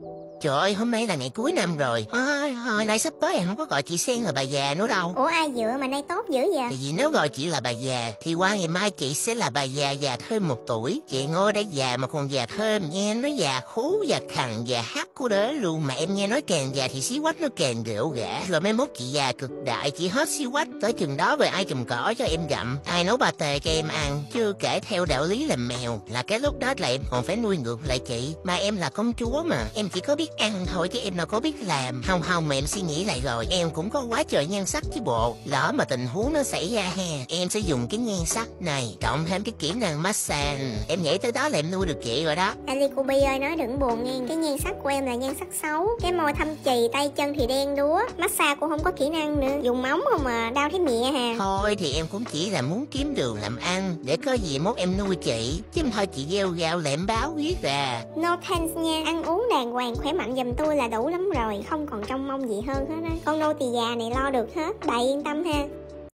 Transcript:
Thank you Trời ơi, hôm nay là ngày cuối năm rồi. Thôi, hồi nay sắp tới em không có gọi chị Sen là bà già nữa đâu. Ủa ai dựa mà nay tốt dữ vậy? Tại vì nếu gọi chị là bà già, thì qua ngày mai chị sẽ là bà già già thêm một tuổi. Chị ngồi đã già mà còn già thêm, nghe nó già khú, già khẳng, già hắc của đế luôn. Mà em nghe nói càng già thì xí quách nó càng rượu gã. Rồi mấy mốt chị già cực đại, chị hết xí quách. Tới chừng đó về ai chùm cỏ cho em gặm. Ai nấu bà tề cho em ăn. Chưa kể theo đạo lý làm mèo, là cái lúc đó là em còn phải nuôi ngược lại chị. Mà em là công chúa mà, em chỉ có biết ăn thôi chứ em đâu có biết làm. Không không mà em suy nghĩ lại rồi, em cũng có quá trời nhan sắc chứ bộ. Lỡ mà tình huống nó xảy ra ha, em sẽ dùng cái nhan sắc này, cộng thêm cái kỹ năng massage. Em nghĩ tới đó là em nuôi được chị rồi đó. Ali Kubi ơi nói đừng buồn nghe Cái nhan sắc của em là nhan sắc xấu Cái môi thâm chì tay chân thì đen đúa Massage cũng không có kỹ năng nữa Dùng móng không mà đau thấy mẹ hà Thôi thì em cũng chỉ là muốn kiếm đường làm ăn, để có gì mốt em nuôi chị. Chứ thôi chị gieo gạo lẹm báo viết à. No thanks nha Ăn uống đàng hoàng khỏe mạnh mạnh giùm tôi là đủ lắm rồi, Không còn trông mong gì hơn hết á. Con nô tỳ già này lo được hết, bà yên tâm ha.